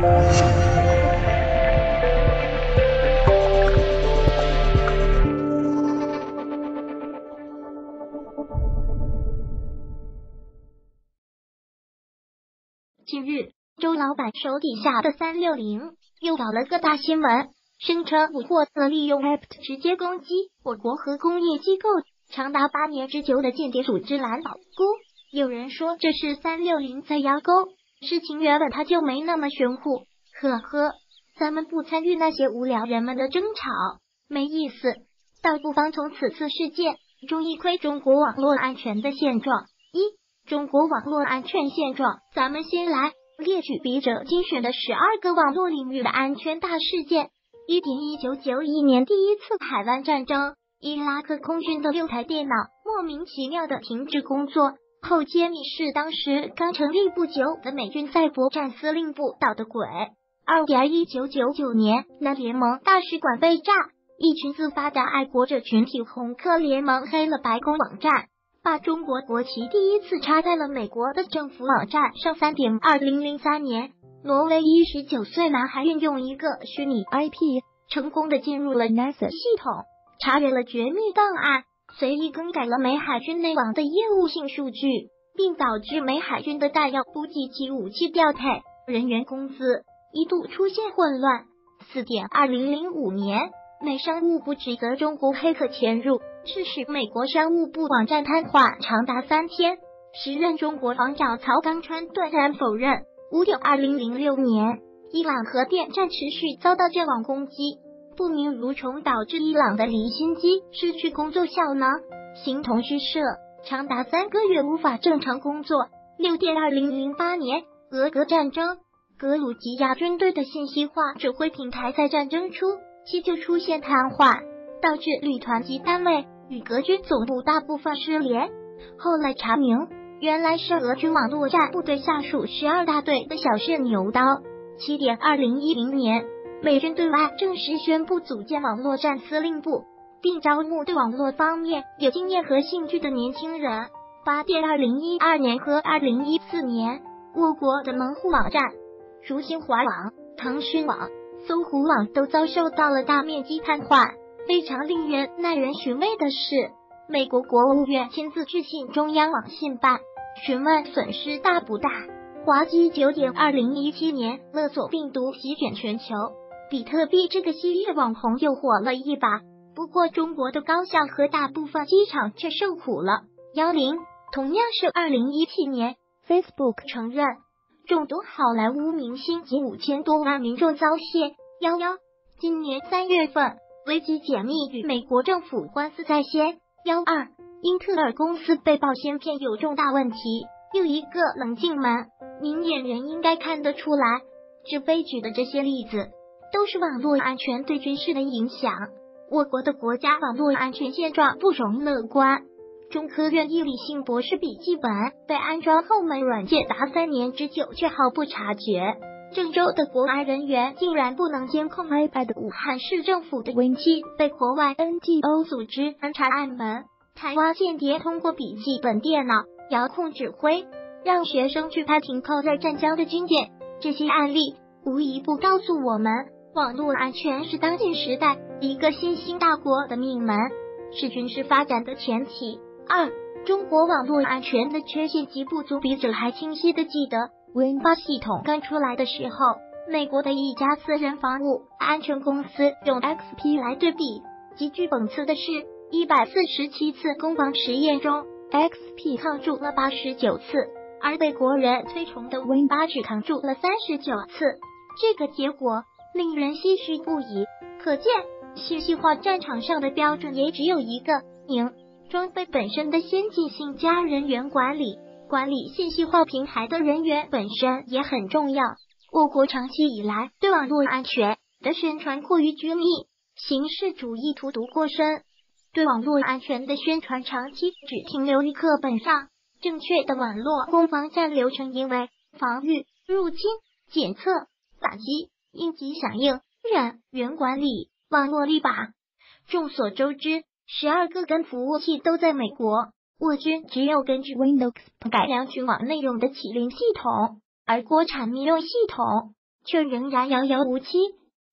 近日，周老板手底下的三六零又搞了个大新闻，声称捕获了利用 App 直接攻击我国核工业机构长达八年之久的间谍组织蓝宝菇。有人说这是三六零在压钩，事情原本它就没那么玄乎。呵呵，咱们不参与那些无聊人们的争吵，没意思。倒不妨从此次事件中一窥中国网络安全的现状。一、中国网络安全现状，咱们先来列举笔者精选的十二个网络领域的安全大事件。一点一九九一年第一次海湾战争，伊拉克空军的六台电脑莫名其妙的停止工作，后揭秘是当时刚成立不久的美军赛博战司令部捣的鬼。二点一九九九年，南联盟大使馆被炸，一群自发的爱国者群体红客联盟黑了白宫网站，把中国国旗第一次插在了美国的政府网站上。三点二零零三年，挪威一十九岁男孩运用一个虚拟 IP，成功的进入了 NASA 系统，查阅了绝密档案，随意更改了美海军内网的业务性数据，并导致美海军的弹药补给及武器调配、人员工资。一度出现混乱。四点二零零五年，美商务部指责中国黑客潜入，致使美国商务部网站瘫痪长达三天。时任中国防长曹刚川断然否认。五点二零零六年，伊朗核电站持续遭到阵网攻击，不明蠕虫导致伊朗的离心机失去工作效能，形同虚设，长达三个月无法正常工作。六点二零零八年，俄格战争。格鲁吉亚军队的信息化指挥平台在战争初期就出现瘫痪，导致旅团级单位与俄军总部大部分失联。后来查明，原来是俄军网络战部队下属十二大队的小试牛刀。七点二零一零年，美军对外正式宣布组建网络战司令部，并招募对网络方面有经验和兴趣的年轻人。八点二零一二年和二零一四年，我国的门户网站。如新华网、腾讯网、搜狐网都遭受到了大面积瘫痪。非常令人耐人寻味的是，美国国务院亲自致信中央网信办，询问损失大不大。滑稽九点，二零一七年勒索病毒席卷全球，比特币这个昔日网红又火了一把。不过，中国的高校和大部分机场却受苦了。幺零，同样是二零一七年，Facebook 承认。中毒好莱坞明星及五千多万民众遭窃。幺幺，今年三月份，危机解密与美国政府官司在先。幺二，英特尔公司被曝芯片有重大问题。又一个冷静门，明眼人应该看得出来，这悲剧的这些例子，都是网络安全对军事的影响。我国的国家网络安全现状不容乐观。中科院易理性博士笔记本被安装后门软件达三年之久，却毫不察觉。郑州的国安人员竟然不能监控 iPad。武汉市政府的 Win 七被国外 NGO 组织安插暗门。台湾间谍通过笔记本电脑遥控指挥，让学生去拍停靠在湛江的军舰。这些案例无一不告诉我们，网络安全是当今时代一个新兴大国的命门，是军事发展的前提。二、中国网络安全的缺陷及不足，笔者还清晰的记得，Win 八系统刚出来的时候，美国的一家私人防务安全公司用 XP 来对比。极具讽刺的是，一百四十七次攻防实验中，XP 抗住了八十九次，而被国人推崇的 Win 八只抗住了三十九次。这个结果令人唏嘘不已。可见，信息化战场上的标准也只有一个赢。装备本身的先进性加人员管理，管理信息化平台的人员本身也很重要。我国长期以来对网络安全的宣传过于拘泥，形式主义荼毒过深，对网络安全的宣传长期只停留于课本上。正确的网络攻防战流程因为防御、入侵、检测、打击、应急响应、人员管理、网络立靶。众所周知。十二个根服务器都在美国，我军只有根据 Windows 改良群网内容的麒麟系统，而国产民用系统却仍然遥遥无期。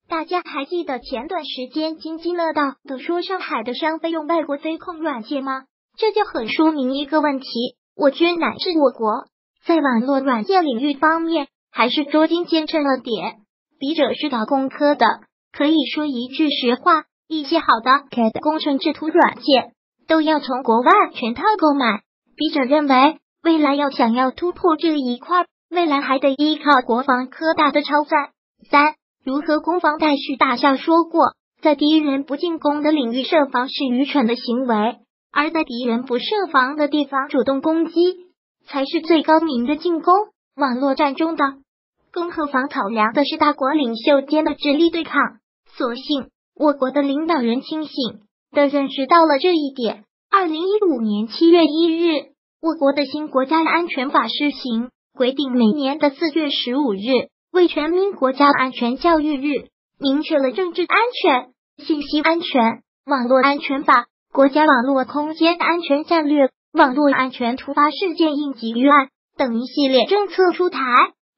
大家还记得前段时间津津乐道的说上海的商飞用外国飞控软件吗？这就很说明一个问题：我军乃至我国在网络软件领域方面还是捉襟见肘了点。笔者是搞工科的，可以说一句实话，一些好的 CAD 工程制图软件都要从国外全套购买。笔者认为，未来要想要突破这一块，未来还得依靠国防科大的超载。三。如何攻防？戴旭大校说过，在敌人不进攻的领域设防是愚蠢的行为，而在敌人不设防的地方主动攻击才是最高明的进攻。网络战中的攻和防考量的是大国领袖间的智力对抗。所幸我国的领导人清醒的认识到了这一点。二零一五年七月一日，我国的新国家安全法施行，规定每年的四月十五日。为全民国家安全教育日，明确了政治安全、信息安全、网络安全法、国家网络空间安全战略、网络安全突发事件应急预案等一系列政策出台。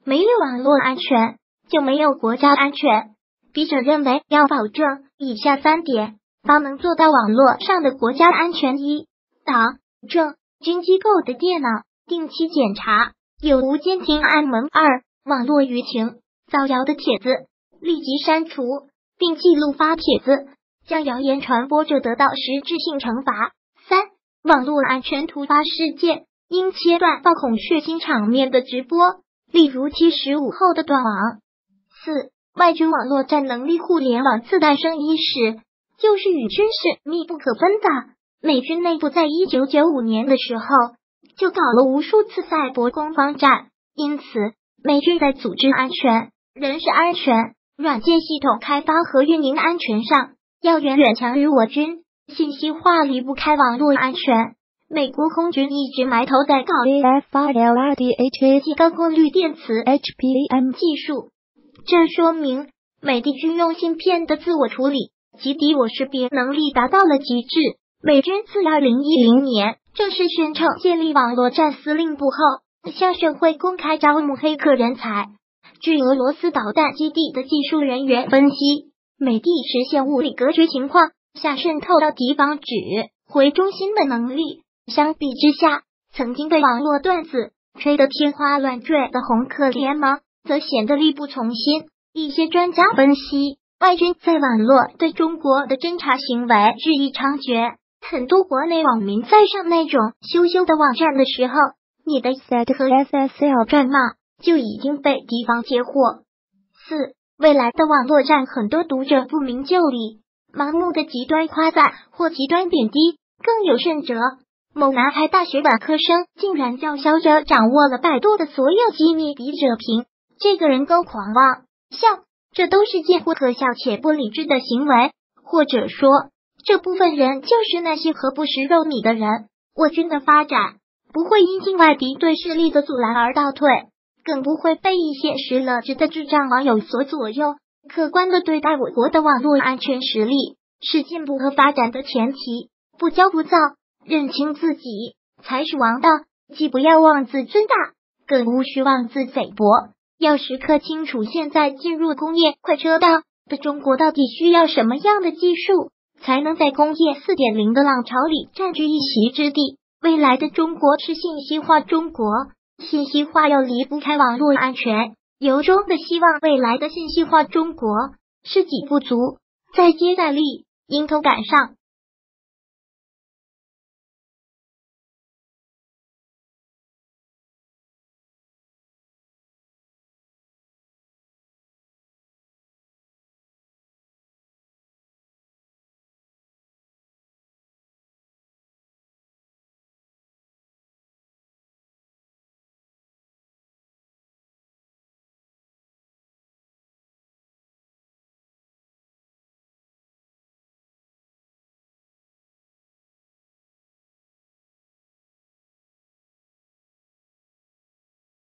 没有网络安全，就没有国家安全。笔者认为，要保证以下三点，方能做到网络上的国家安全：一、党政军机构的电脑定期检查有无监听暗门；二、网络舆情造谣的帖子立即删除，并记录发帖子，将谣言传播者得到实质性惩罚。三、网络安全突发事件应切断爆恐血腥场面的直播，例如七十五后的断网。四、外军网络战能力，互联网自诞生伊始就是与军事密不可分的。美军内部在一九九五年的时候就搞了无数次赛博攻防战，因此。美军在组织安全、人事安全、软件系统开发和运营安全上，要远远强于我军。信息化离不开网络安全。美国空军一直埋头在搞 AFILRDHA 及高功率电磁 HPM 技术，这说明美帝军用芯片的自我处理及敌我识别能力达到了极致。美军自二零一零年正式宣称建立网络战司令部后。向社会公开招募黑客人才。据俄罗斯导弹基地的技术人员分析，美帝实现物理隔绝情况下渗透到敌方指挥中心的能力，相比之下，曾经被网络段子吹得天花乱坠的红客联盟则显得力不从心。一些专家分析，外军在网络对中国的侦查行为日益猖獗，很多国内网民在上那种羞羞的网站的时候。你的 set 和 SSL 战帽就已经被敌方接获。四，未来的网络战，很多读者不明就里，盲目的极端夸赞或极端贬低。更有甚者，某南海大学本科生竟然叫嚣着掌握了百度的所有机密。笔者评：这个人够狂妄，笑，这都是近乎可笑且不理智的行为。或者说，这部分人就是那些何不食肉糜的人。我军的发展。不会因境外敌对势力的阻拦而倒退，更不会被一些失了智的智障网友所左右。客观的对待我国的网络安全实力是进步和发展的前提。不骄不躁，认清自己才是王道。既不要妄自尊大，更无需妄自菲薄。要时刻清楚，现在进入工业快车道的中国，到底需要什么样的技术，才能在工业四点零的浪潮里占据一席之地？未来的中国是信息化中国，信息化又离不开网络安全。由衷的希望未来的信息化中国是己不足，再接再厉，迎头赶上。